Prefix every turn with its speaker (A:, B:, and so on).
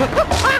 A: Ha!